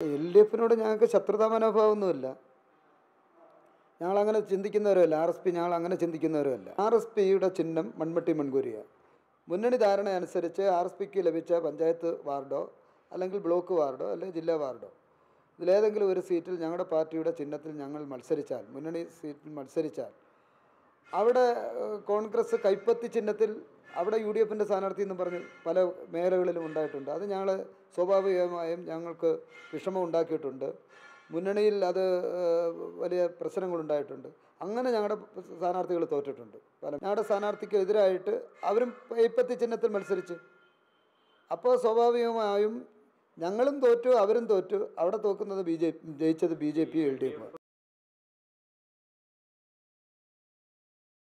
L D എഫിനോട് ഞങ്ങൾക്ക് ശത്രുതാ മനോഭാവമൊന്നുമില്ല. ഞങ്ങളങ്ങനെ ചിന്തിക്കുന്നവരുമല്ല. R S P ഞങ്ങൾ അങ്ങനെ ചിന്തിക്കുന്നവരുമല്ല. ആർ എസ് പിയുടെ ചിഹ്നം മൺമട്ടി മൺകുരിയ. മുന്നണി ധാരണ അനുസരിച്ച് ആർ എസ് പിക്ക് ലഭിച്ച പഞ്ചായത്ത് വാർഡോ അല്ലെങ്കിൽ ബ്ലോക്ക് വാർഡോ അല്ലെങ്കിൽ ജില്ലാ വാർഡോ ഇതിലേതെങ്കിലും ഒരു സീറ്റിൽ ഞങ്ങളുടെ പാർട്ടിയുടെ ചിഹ്നത്തിൽ ഞങ്ങൾ മത്സരിച്ചാൽ മുന്നണി സീറ്റിൽ മത്സരിച്ചാൽ അവിടെ കോൺഗ്രസ് കൈപ്പത്തി ചിഹ്നത്തിൽ അവിടെ യു ഡി എഫിന്റെ സ്ഥാനാർത്ഥി എന്ന് പറഞ്ഞ് പല മേഖലകളിലും ഉണ്ടായിട്ടുണ്ട്. അത് ഞങ്ങൾ സ്വാഭാവികമായും ഞങ്ങൾക്ക് വിഷമം ഉണ്ടാക്കിയിട്ടുണ്ട്. മുന്നണിയിൽ അത് വലിയ പ്രശ്നങ്ങളുണ്ടായിട്ടുണ്ട് അങ്ങനെ ഞങ്ങളുടെ സ്ഥാനാർത്ഥികൾ തോറ്റിട്ടുണ്ട്. പല ഞങ്ങളുടെ സ്ഥാനാർത്ഥിക്ക് എതിരായിട്ട് അവരും കൈപ്പത്തി ചിഹ്നത്തിൽ മത്സരിച്ച്. അപ്പോൾ സ്വാഭാവികമായും ഞങ്ങളും തോറ്റു അവരും തോറ്റു. അവിടെ തോക്കുന്നത് ബി ജെ ജയിച്ചത് B J P L D F.